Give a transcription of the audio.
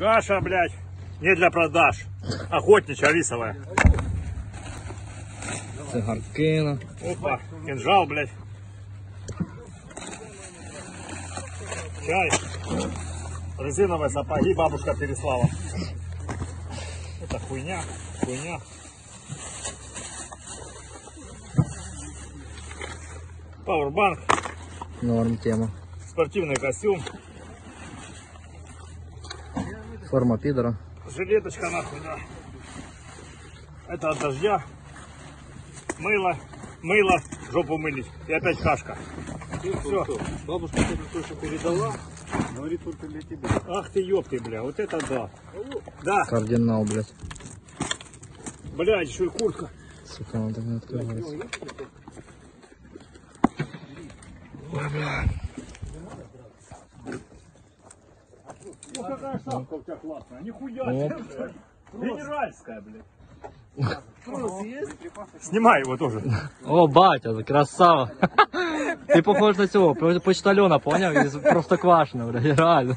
Каша, блядь, не для продаж. Охотничья рисовая. Цигаркина. Опа, кинжал, блядь. Чай. Резиновые сапоги бабушка переслала. Это хуйня, хуйня. Пауэрбанк, Норм тема. спортивный костюм, Форма підера. жилеточка нахуй, да. Это от дождя. Мыло, мыло, жопу мылить. И опять кашка. Все. Бабушка тебе тоже передала, говорит только для тебя. Ах ты ёпты, бля, вот это да. Да, Кардинал, блядь. блядь, еще и куртка. Сука, он так не открывается. Ну какая шапка у тебя классная, нихуя себе, блядь. Генеральская, блядь. Снимай его тоже. О, батя, красава. Ти похож на про- почтальона, поняв? Із Простоквашино, блядь, реально.